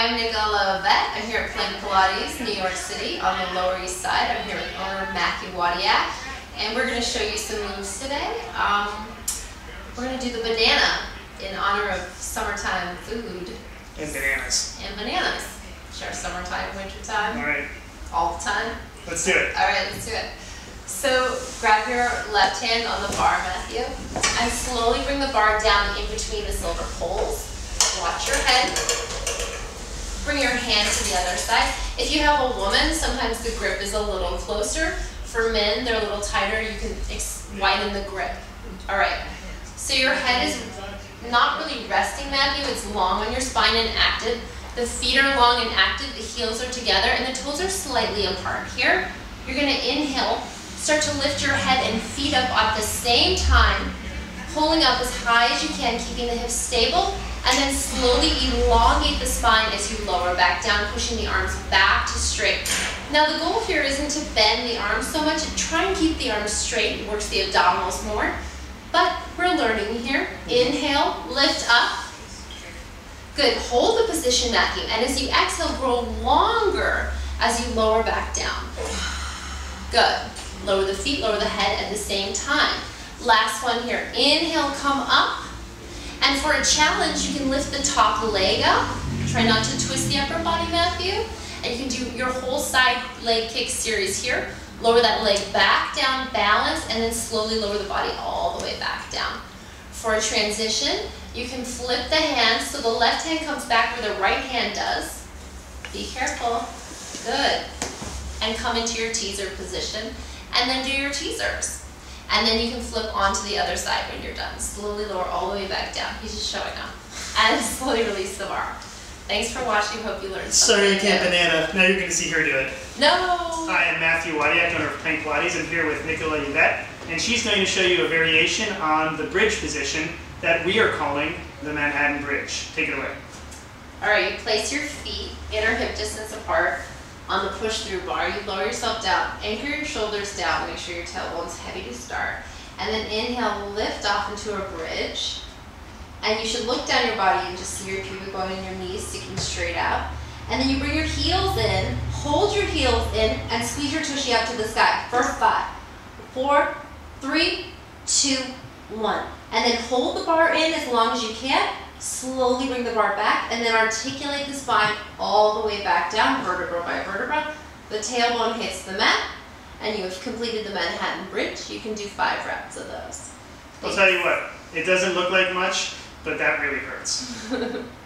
I'm Nicola Yvette. I'm here at Plank Pilates, New York City, on the Lower East Side. I'm here with owner Matthew Wadiak, and we're going to show you some moves today. Um, we're going to do the banana in honor of summertime food. And bananas. And bananas. Sure, summertime, wintertime. All right. All the time. Let's do it. All right, let's do it. So grab your left hand on the bar, Matthew, and slowly bring the bar down in between the silver poles. Watch your head. Hand to the other side. If you have a woman, sometimes the grip is a little closer. For men, they're a little tighter. You can widen the grip. All right. So your head is not really resting, Matthew. It's long on your spine and active. The feet are long and active. The heels are together, and the toes are slightly apart. Here, you're going to inhale. Start to lift your head and feet up at the same time, pulling up as high as you can, keeping the hips stable and then slowly elongate the spine as you lower back down, pushing the arms back to straight. Now the goal here isn't to bend the arms so much, try and keep the arms straight, works the abdominals more. But we're learning here. Inhale, lift up. Good, hold the position, Matthew. And as you exhale, grow longer as you lower back down. Good. Lower the feet, lower the head at the same time. Last one here. Inhale, come up. And for a challenge, you can lift the top leg up. Try not to twist the upper body, Matthew. And you can do your whole side leg kick series here. Lower that leg back down, balance, and then slowly lower the body all the way back down. For a transition, you can flip the hands so the left hand comes back where the right hand does. Be careful. Good. And come into your teaser position. And then do your teasers. And then you can flip onto the other side when you're done. Slowly lower all the way back down. He's just showing off. And slowly release the bar. Thanks for watching. Hope you learned something. Sorry, I can't banana. Now you're going to see her do it. No! Hi, I'm Matthew Wadiak, owner of Plank Pilates. I'm here with Nicola Yvette, and she's going to show you a variation on the bridge position that we are calling the Manhattan Bridge. Take it away. All right, you place your feet inner hip distance apart on the push through bar, you lower yourself down, anchor your shoulders down, make sure your tailbone's heavy to start. And then inhale, lift off into a bridge. And you should look down your body and just see your pubic bone and your knees sticking straight out. And then you bring your heels in, hold your heels in, and squeeze your tushy up to the sky for five, four, three, two, one. And then hold the bar in as long as you can, Slowly bring the bar back and then articulate the spine all the way back down, vertebra by vertebra. The tailbone hits the mat and you have completed the Manhattan Bridge. You can do five reps of those. I'll tell you what, it doesn't look like much, but that really hurts.